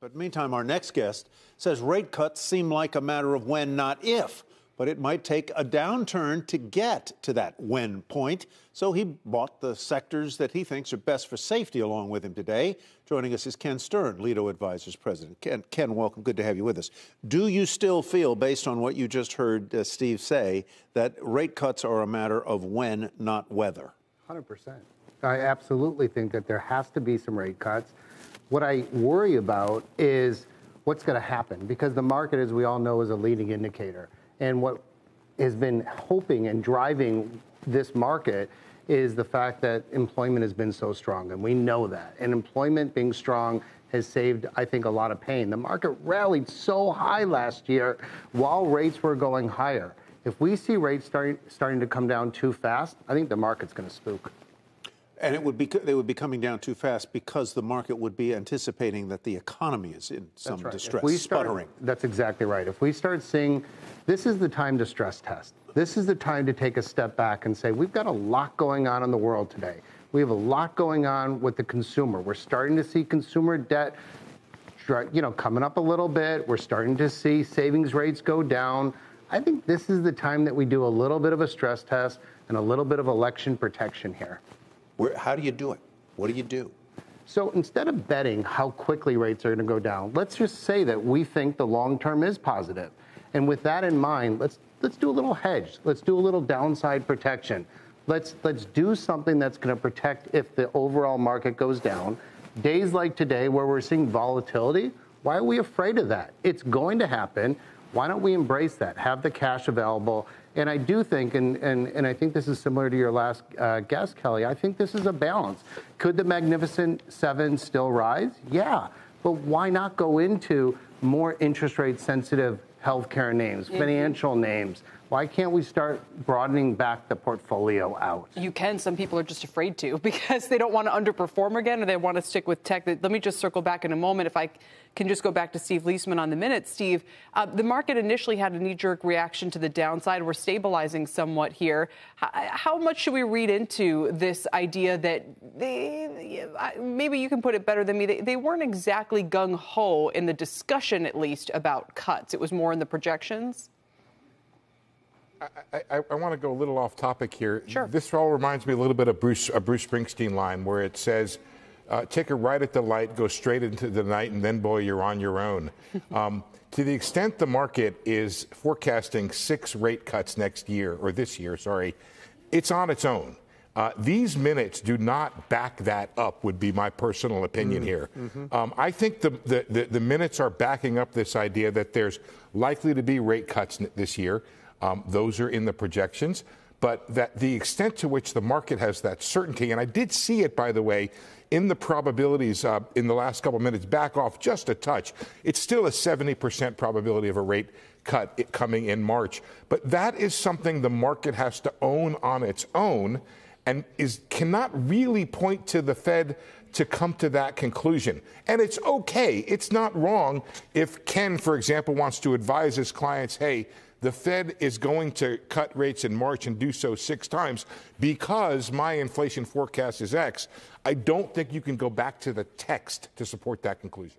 But meantime, our next guest says rate cuts seem like a matter of when, not if. But it might take a downturn to get to that when point. So he bought the sectors that he thinks are best for safety along with him today. Joining us is Ken Stern, Lido Advisors president. Ken, Ken welcome. Good to have you with us. Do you still feel, based on what you just heard uh, Steve say, that rate cuts are a matter of when, not whether? 100%. I absolutely think that there has to be some rate cuts. What I worry about is what's going to happen because the market, as we all know, is a leading indicator. And what has been hoping and driving this market is the fact that employment has been so strong, and we know that. And employment being strong has saved, I think, a lot of pain. The market rallied so high last year while rates were going higher. If we see rates starting, starting to come down too fast, I think the market's going to spook. And it would be they would be coming down too fast because the market would be anticipating that the economy is in some right. distress, start, sputtering. That's exactly right. If we start seeing, this is the time to stress test. This is the time to take a step back and say we've got a lot going on in the world today. We have a lot going on with the consumer. We're starting to see consumer debt, you know, coming up a little bit. We're starting to see savings rates go down. I think this is the time that we do a little bit of a stress test and a little bit of election protection here. Where, how do you do it? What do you do? So instead of betting how quickly rates are going to go down, let's just say that we think the long term is positive. And with that in mind, let's let's do a little hedge. Let's do a little downside protection. Let's let's do something that's going to protect if the overall market goes down. Days like today where we're seeing volatility, why are we afraid of that? It's going to happen. Why don't we embrace that? Have the cash available and I do think, and, and, and I think this is similar to your last uh, guest, Kelly, I think this is a balance. Could the Magnificent Seven still rise? Yeah. But why not go into more interest rate sensitive healthcare names, mm-hmm. financial names? Why can't we start broadening back the portfolio out? You can. Some people are just afraid to because they don't want to underperform again or they want to stick with tech. Let me just circle back in a moment. If I can just go back to Steve Liesman on the minute. Steve, uh, the market initially had a knee jerk reaction to the downside. We're stabilizing somewhat here. How, how much should we read into this idea that they, maybe you can put it better than me, they, they weren't exactly gung ho in the discussion, at least, about cuts? It was more in the projections? I, I, I want to go a little off topic here. Sure. This all reminds me a little bit of Bruce, a Bruce Springsteen line where it says, uh, take a right at the light, go straight into the night, and then, boy, you're on your own. um, to the extent the market is forecasting six rate cuts next year, or this year, sorry, it's on its own. Uh, these minutes do not back that up, would be my personal opinion mm here. Mm-hmm. Um, I think the, the, the, the, minutes are backing up this idea that there's likely to be rate cuts this year. Um, those are in the projections. But that the extent to which the market has that certainty, and I did see it, by the way, in the probabilities uh, in the last couple minutes, back off just a touch. It's still a 70% probability of a rate cut coming in March. But that is something the market has to own on its own and is cannot really point to the Fed to come to that conclusion. And it's okay. It's not wrong if Ken, for example, wants to advise his clients, hey, the Fed is going to cut rates in March and do so six times because my inflation forecast is X. I don't think you can go back to the text to support that conclusion.